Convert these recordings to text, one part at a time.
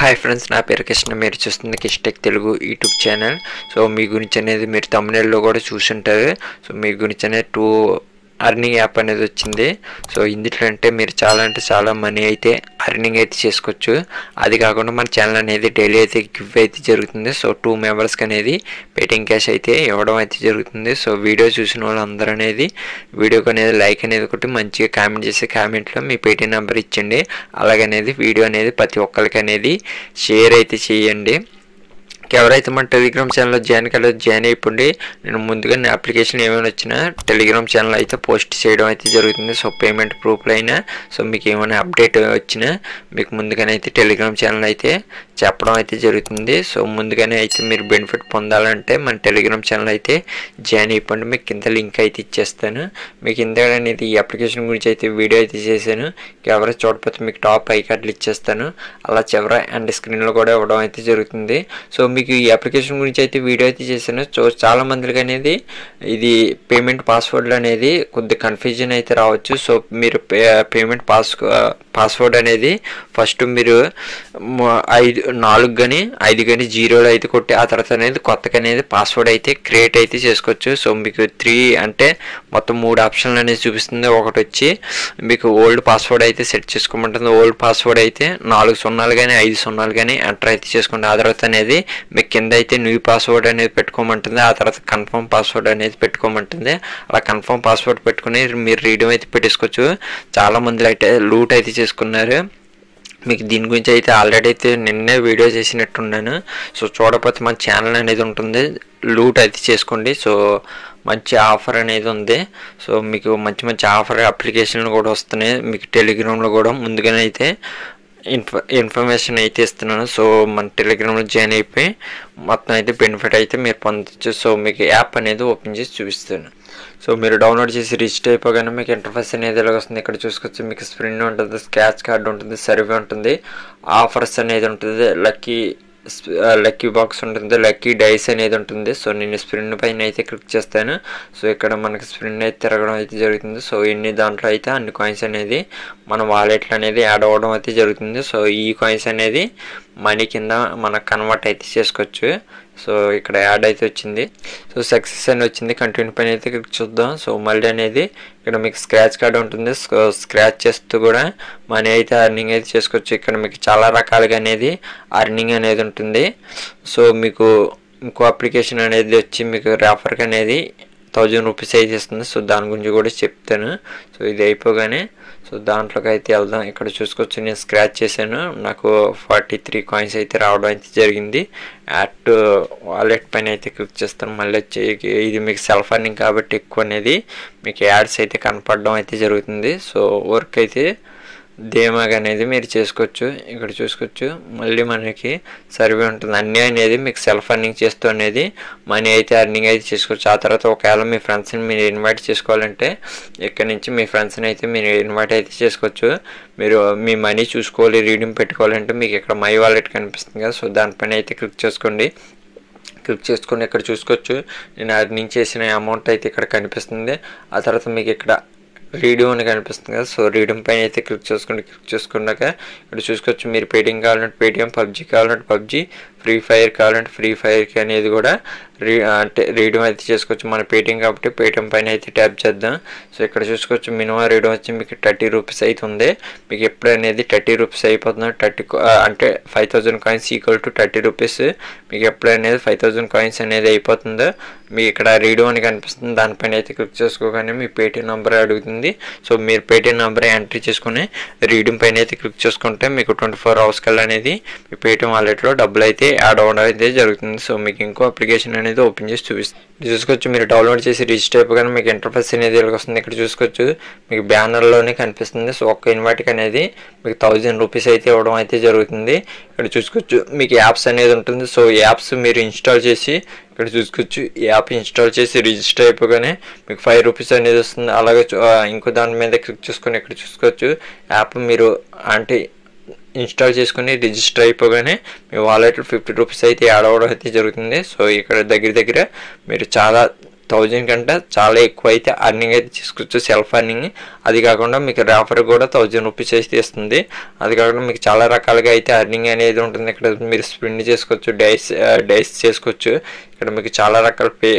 Hi friends నా పేరు కృష్ణ. మీరు చూస్తుంది Kishtech Telugu YouTube channel. So మీ గురించి అనేది మీరు తమిళలో కూడా చూసుంటారు. సో మీ గురించి అనేది టూ అర్నింగ్ యాప్ అనేది వచ్చింది. సో ఇందులో అంటే మీరు చాలా అంటే చాలా మనీ అయితే అర్నింగ్ అయితే చేసుకోవచ్చు. అది కాకుండా మన ఛానల్ అనేది డైలీ అయితే గివ్ అయితే జరుగుతుంది. సో టూ మెంబర్స్కి అనేది పేటింగ్ క్యాష్ అయితే ఇవ్వడం అయితే జరుగుతుంది. సో వీడియో చూసిన వాళ్ళందరూ అనేది వీడియోకి అనేది లైక్ అనేది ఒకటి మంచిగా కామెంట్ చేసి కామెంట్లో మీ పేటీఎం నెంబర్ ఇచ్చండి. అలాగనేది వీడియో అనేది ప్రతి ఒక్కరికి అనేది షేర్ అయితే చేయండి. ఎవరైతే మన టెలిగ్రామ్ ఛానల్లో జాయిన్ కాలేదు జాయిన్ అయిపోండి. నేను ముందుగా నా అప్లికేషన్ ఏమైనా వచ్చినా టెలిగ్రామ్ ఛానల్ అయితే పోస్ట్ చేయడం అయితే జరుగుతుంది. సో పేమెంట్ ప్రూఫ్లు అయినా సో మీకు ఏమైనా అప్డేట్ వచ్చినా మీకు ముందుగానే అయితే టెలిగ్రామ్ ఛానల్ అయితే చెప్పడం అయితే జరుగుతుంది. సో ముందుగానే అయితే మీరు బెనిఫిట్ పొందాలంటే మన టెలిగ్రామ్ ఛానల్ అయితే జాయిన్ అయిపోండి. మీకు కింద లింక్ అయితే ఇచ్చేస్తాను. మీకు కింద అనేది ఈ అప్లికేషన్ గురించి అయితే వీడియో అయితే చేశాను. ఎవరైనా చూడకపోతే మీకు టాప్ ఐ కార్డులు ఇచ్చేస్తాను. అలా చివర అండ్ స్క్రీన్లో కూడా ఇవ్వడం అయితే జరుగుతుంది. సో మీకు ఈ అప్లికేషన్ గురించి అయితే వీడియో అయితే చేశాను. సో చాలా మందికి అనేది ఇది పేమెంట్ పాస్వర్డ్లు అనేది కొద్ది కన్ఫ్యూజన్ అయితే రావచ్చు. సో మీరు పే పేమెంట్ పాస్ పాస్వర్డ్ అనేది ఫస్ట్ మీరు ఐదు నాలుగు కానీ ఐదు కానీ జీరోలు అయితే కొట్టి ఆ తర్వాత అనేది కొత్తగా అనేది పాస్వర్డ్ అయితే క్రియేట్ అయితే చేసుకోవచ్చు. సో మీకు త్రీ అంటే మొత్తం మూడు ఆప్షన్లు అనేది చూపిస్తుంది. ఒకటి వచ్చి మీకు ఓల్డ్ పాస్వర్డ్ అయితే సెట్ చేసుకోమంటుంది. ఓల్డ్ పాస్వర్డ్ అయితే నాలుగు సున్నాలు కానీ ఐదు సున్నాలు కానీ ఎంటర్ అయితే చేసుకోండి. ఆ తర్వాత అనేది మీకు కింద అయితే న్యూ పాస్వర్డ్ అనేది పెట్టుకోమంటుంది ఆ తర్వాత కన్ఫర్మ్ పాస్వర్డ్ అనేది పెట్టుకోమంటుంది. అలా కన్ఫర్మ్ పాస్వర్డ్ పెట్టుకుని మీరు రీడింగ్ అయితే పెట్టేసుకోవచ్చు. చాలా మంది అయితే లూట్ అయితే చేసుకున్నారు. మీకు దీని గురించి అయితే ఆల్రెడీ అయితే నిన్నే వీడియో చేసినట్టున్నాను. సో చూడకపోతే మన ఛానల్ అనేది ఉంటుంది. లూట్ అయితే చేసుకోండి. సో మంచి ఆఫర్ అనేది ఉంది. సో మీకు మంచి మంచి ఆఫర్ అప్లికేషన్లు కూడా వస్తున్నాయి. మీకు టెలిగ్రామ్లో కూడా ముందుగానే అయితే ఇన్ఫ ఇన్ఫర్మేషన్ అయితే ఇస్తున్నాను. సో మన టెలిగ్రామ్లో జాయిన్ అయిపోయి మొత్తం అయితే బెనిఫిట్ అయితే మీరు పొందొచ్చు. సో మీకు యాప్ అనేది ఓపెన్ చేసి చూపిస్తాను. సో మీరు డౌన్లోడ్ చేసి రిజిస్టర్ అయిపోగానే మీకు ఇంటర్ఫేస్ అనేది ఎలా వస్తుంది ఇక్కడ చూసుకోవచ్చు. మీకు స్ప్రిన్ ఉంటుంది స్క్రాచ్ కార్డ్ ఉంటుంది సర్వే ఉంటుంది ఆఫర్స్ అనేది ఉంటుంది. లక్కీ లక్కీ బాక్స్ ఉంటుంది లక్కీ డైస్ అనేది ఉంటుంది. సో నేను స్ప్రిన్ పైన అయితే క్లిక్ చేస్తాను. సో ఇక్కడ మనకి స్ప్రిన్ అయితే తిరగడం అయితే జరుగుతుంది. సో ఎన్ని దాంట్లో అయితే అన్ని కాయిన్స్ అనేది మన వాలెట్లు అనేది యాడ్ అవ్వడం అయితే జరుగుతుంది. సో ఈ కాయిన్స్ అనేది మనీ కింద మనకు కన్వర్ట్ అయితే చేసుకోవచ్చు. సో ఇక్కడ యాడ్ అయితే వచ్చింది. సో సక్సెస్ అని వచ్చింది. కంటిన్యూ పైన అయితే చూద్దాం. సో మళ్ళీ అనేది ఇక్కడ మీకు స్క్రాచ్ కార్డ్ ఉంటుంది. సో స్క్రాచ్ చేస్తూ కూడా మనీ అయితే అర్నింగ్ అయితే చేసుకోవచ్చు. ఇక్కడ మీకు చాలా రకాలుగా అనేది అర్నింగ్ అనేది ఉంటుంది. సో మీకు ఇంకో అప్లికేషన్ అనేది వచ్చి మీకు రెఫర్కి అనేది థౌజండ్ రూపీస్ అయితే ఇస్తుంది. సో దాని గురించి కూడా చెప్తాను. సో ఇది అయిపోగానే సో దాంట్లోకి అయితే వెళ్దాం. ఇక్కడ చూసుకోవచ్చు నేను స్క్రాచ్ చేశాను. నాకు ఫార్టీ త్రీ కాయిన్స్ అయితే రావడం అయితే జరిగింది. యాట్ వాలెట్ పైన అయితే క్లిక్ చేస్తాను. మళ్ళీ ఇది మీకు సెల్ఫ్ అర్నింగ్ కాబట్టి ఎక్కువ అనేది మీకు యాడ్స్ అయితే కనపడడం అయితే జరుగుతుంది. సో వర్క్ అయితే ధీమాగా అనేది మీరు చేసుకోవచ్చు ఇక్కడ చూసుకోవచ్చు. మళ్ళీ మనకి సర్వే ఉంటుంది. అన్నీ అనేది మీకు సెల్ఫ్ అర్నింగ్ చేస్తూ అనేది మనీ అయితే అర్నింగ్ అయితే చేసుకోవచ్చు. ఆ తర్వాత ఒకవేళ మీ ఫ్రెండ్స్ని మీరు ఇన్వైట్ చేసుకోవాలంటే ఇక్కడ నుంచి మీ ఫ్రెండ్స్ని అయితే మీరు ఇన్వైట్ అయితే చేసుకోవచ్చు. మీరు మీ మనీ చూసుకోవాలి రీడింగ్ పెట్టుకోవాలంటే మీకు ఇక్కడ మై వాలెట్ కనిపిస్తుంది కదా. సో దానిపైన అయితే క్లిక్ చేసుకోండి. క్లిక్ చేసుకొని ఇక్కడ చూసుకోవచ్చు. నేను అర్నింగ్ చేసిన అమౌంట్ అయితే ఇక్కడ కనిపిస్తుంది. ఆ తర్వాత మీకు ఇక్కడ రీడియో అని కనిపిస్తుంది కదా. సో రీడియం పైన అయితే క్లిక్ చేసుకోండి క్లిక్ చేసుకున్నాక ఇక్కడ చూసుకోవచ్చు మీరు పేటిఎం కావాలంటే పేటిఎం పబ్జీ కావాలంటే పబ్జీ ఫ్రీ ఫైర్ కావాలంటే ఫ్రీ ఫైర్కి అనేది కూడా రీ అంటే రీడియం అయితే చేసుకోవచ్చు. మన పేటిఎం కాబట్టి పేటిఎం పైన అయితే ట్యాప్ చేద్దాం. సో ఇక్కడ చూసుకోవచ్చు మినిమం రీడియం వచ్చి మీకు థర్టీ రూపీస్ అయితే ఉంది. మీకు ఎప్పుడు అనేది థర్టీ రూపీస్ అయిపోతుందో థర్టీ అంటే five thousand coins equal to thirty rupees. మీకు ఎప్పుడు అనేది ఫైవ్ థౌజండ్ కాయిన్స్ అనేది అయిపోతుందో మీకు ఇక్కడ రీడియో అని కనిపిస్తుంది. దానిపైన అయితే క్లిక్ చేసుకోగానే మీ పేటిఎం నెంబర్ అడుగుతుంది. సో మీరు పేటిఎం నెంబర్ ఎంట్రీ చేసుకుని రీడింగ్ పైన అయితే క్లిక్ చేసుకుంటే మీకు ట్వంటీ ఫోర్ అవర్స్ కల్లా అనేది మీ పేటిఎం వాలెట్లో డబ్బులు అయితే యాడ్ అవ్వడం అయితే జరుగుతుంది. సో మీకు ఇంకో అప్లికేషన్ అనేది ఓపెన్ చేసి చూపిస్తుంది చూసుకోవచ్చు. మీరు డౌన్లోడ్ చేసి రిజిస్టర్ అయిపోగానే మీకు ఇంటర్ఫేస్ అనేది ఇలాగ వస్తుంది ఇక్కడ చూసుకోవచ్చు మీకు బ్యానర్లోనే కనిపిస్తుంది. సో ఒక్క ఇన్వాటికి అనేది మీకు థౌజండ్ రూపీస్ అయితే ఇవ్వడం అయితే జరుగుతుంది. ఇక్కడ చూసుకోవచ్చు మీకు యాప్స్ అనేది ఉంటుంది. సో యాప్స్ మీరు ఇన్స్టాల్ చేసి ఇక్కడ చూసుకోవచ్చు ఈ యాప్ ఇన్స్టాల్ చేసి రిజిస్టర్ అయిపోగానే మీకు ఫైవ్ రూపీస్ అనేది వస్తుంది. అలాగే చూ- ఇంకో దాని మీద క్లిక్ చేసుకొని ఇక్కడ చూసుకోవచ్చు. యాప్ మీరు అంటే ఇన్స్టాల్ చేసుకుని రిజిస్టర్ అయిపోగానే మీ వాలెట్లో ఫిఫ్టీ రూపీస్ అయితే యాడ్ అవ్వడం అయితే జరుగుతుంది. సో ఇక్కడ దగ్గర దగ్గర మీరు చాలా థౌజండ్ కంటే చాలా ఎక్కువ అయితే అర్నింగ్ అయితే చేసుకోవచ్చు సెల్ఫ్ అర్నింగ్ అది కాకుండా మీకు రాఫర్ కూడా థౌజండ్ రూపీస్ అయితే ఇస్తుంది. అది కాకుండా మీకు చాలా రకాలుగా అయితే అర్నింగ్ అనేది ఉంటుంది. ఇక్కడ మీరు స్పిన్ చేసుకోవచ్చు డైస్ డైస్ చేసుకోవచ్చు. ఇక్కడ మీకు చాలా రకాల పే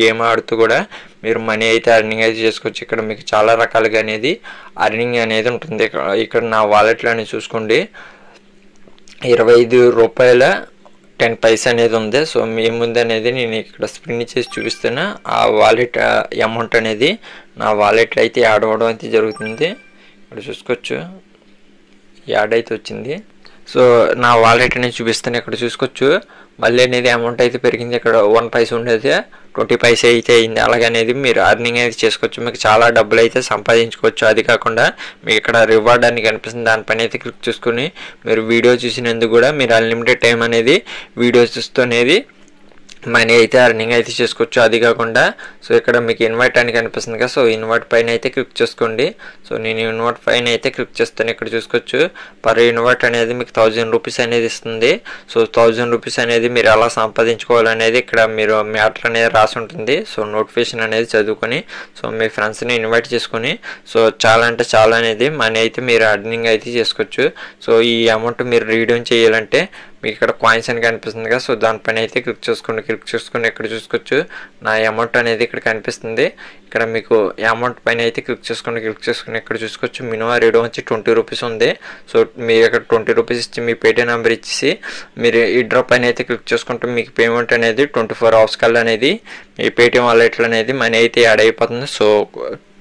గేమ్ ఆడుతూ కూడా మీరు మనీ అయితే అర్నింగ్ అయితే చేసుకోవచ్చు. ఇక్కడ మీకు చాలా రకాలుగా అనేది అర్నింగ్ అనేది ఉంటుంది. ఇక్కడ ఇక్కడ నా వాలెట్లో చూసుకోండి. ఇరవై ఐదు రూపాయల టెన్ పైస్ అనేది ఉంది. సో మీ ముందు అనేది నేను ఇక్కడ స్ప్రిన్ చేసి చూపిస్తున్నా. ఆ వాలెట్ అమౌంట్ అనేది నా వాలెట్ అయితే యాడ్ అవ్వడం అయితే జరుగుతుంది. ఇక్కడ చూసుకోవచ్చు. యాడ్ అయితే వచ్చింది. సో నా వాలెట్ అనేది చూపిస్తాను ఇక్కడ చూసుకోవచ్చు. మళ్ళీ అనేది అమౌంట్ అయితే పెరిగింది. ఇక్కడ వన్ పైస ఉండేది. ట్వంటీ పైసా అయితే అయింది. అలాగనేది మీరు అర్నింగ్ అయితే చేసుకోవచ్చు. మీకు చాలా డబ్బులు అయితే సంపాదించుకోవచ్చు. అది కాకుండా మీకు ఇక్కడ రివార్డ్ అని కనిపిస్తుంది. దానిపైన అయితే క్లిక్ చేసుకుని మీరు వీడియో చూసినందుకు కూడా మీరు అన్లిమిటెడ్ టైం అనేది వీడియో చూస్తూ అనేది మనీ అయితే అర్నింగ్ అయితే చేసుకోవచ్చు. అది కాకుండా సో ఇక్కడ మీకు ఇన్వర్ట్ అని కనిపిస్తుంది కదా సో ఇన్వర్ట్ పైన అయితే క్లిక్ చేసుకోండి. సో నేను ఇన్వర్ట్ పైన అయితే క్లిక్ చేస్తాను. ఇక్కడ చూసుకోవచ్చు. పర్ ఇన్వర్ట్ అనేది మీకు థౌజండ్ రూపీస్ అనేది ఇస్తుంది. సో థౌజండ్ రూపీస్ అనేది మీరు ఎలా సంపాదించుకోవాలనేది ఇక్కడ మీరు మ్యాటర్ అనేది రాసి ఉంటుంది. సో నోటిఫికేషన్ అనేది చదువుకొని సో మీ ఫ్రెండ్స్ని ఇన్వైట్ చేసుకొని సో చాలా అంటే చాలా అనేది మనీ అయితే మీరు అర్నింగ్ అయితే చేసుకోవచ్చు. సో ఈ అమౌంట్ మీరు రీడీమ్ చేయాలంటే మీకు ఇక్కడ కాయిన్స్ అని కనిపిస్తుంది కదా సో దానిపైన అయితే క్లిక్ చేసుకోండి క్లిక్ చేసుకుని ఇక్కడ చూసుకోవచ్చు? నా అమౌంట్ అనేది ఇక్కడ కనిపిస్తుంది. ఇక్కడ మీకు అమౌంట్ పైన అయితే క్లిక్ చేసుకోండి క్లిక్ చేసుకుని ఇక్కడ చూసుకోవచ్చు? మినిమం రేడో వచ్చి ట్వంటీ రూపీస్ ఉంది. సో మీరు ఇక్కడ ట్వంటీ రూపీస్ ఇచ్చి మీ పేటీఎం నెంబర్ ఇచ్చేసి మీరు ఈ డ్రాప్ పైన అయితే క్లిక్ చేసుకుంటే మీకు పేమెంట్ అనేది ట్వంటీ ఫోర్ అవర్స్ కల్లా అనేది మీ పేటీఎం వాలెట్లు అనేది మనీ అయితే యాడ్ అయిపోతుంది. సో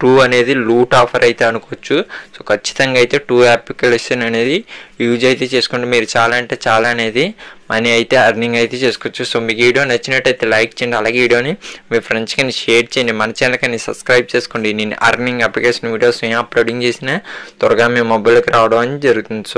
టూ అనేది లూట్ ఆఫర్ అయితే అనుకోవచ్చు. సో ఖచ్చితంగా అయితే టూ అప్లికేషన్ అనేది యూజ్ అయితే చేసుకోండి. మీరు చాలా అంటే చాలా అనేది మనీ అయితే అర్నింగ్ అయితే చేసుకోవచ్చు. సో మీకు వీడియో నచ్చినట్టయితే లైక్ చేయండి. అలాగే వీడియోని మీ ఫ్రెండ్స్ కానీ షేర్ చేయండి. మన ఛానల్ కానీ సబ్స్క్రైబ్ చేసుకోండి. నేను అర్నింగ్ అప్లికేషన్ వీడియోస్ ఏం అప్లోడింగ్ చేసినా త్వరగా మీ మొబైల్కి రావడం అని జరుగుతుంది. సో